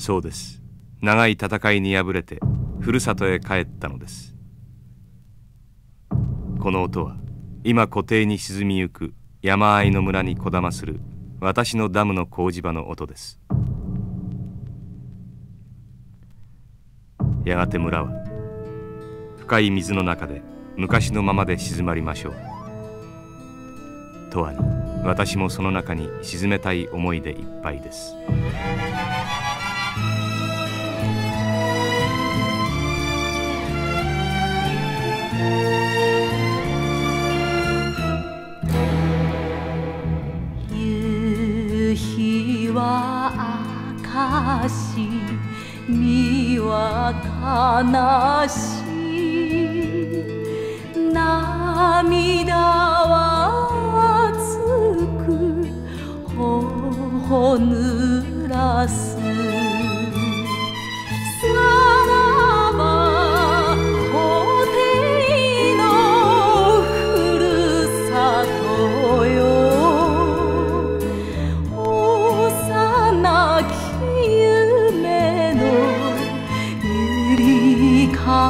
そうです。長い戦いに敗れてふるさとへ帰ったのです。この音は今湖底に沈みゆく山あいの村にこだまする私のダムの工事場の音です。やがて村は深い水の中で昔のままで静まりましょう。とわに私もその中に沈めたい思いでいっぱいです。し身は悲しい涙は熱く頬ぬらす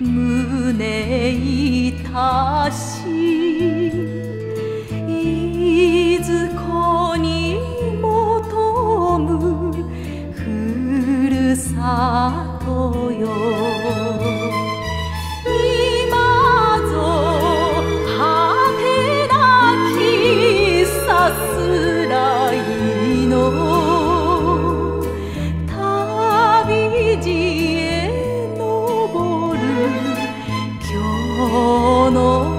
胸いたしの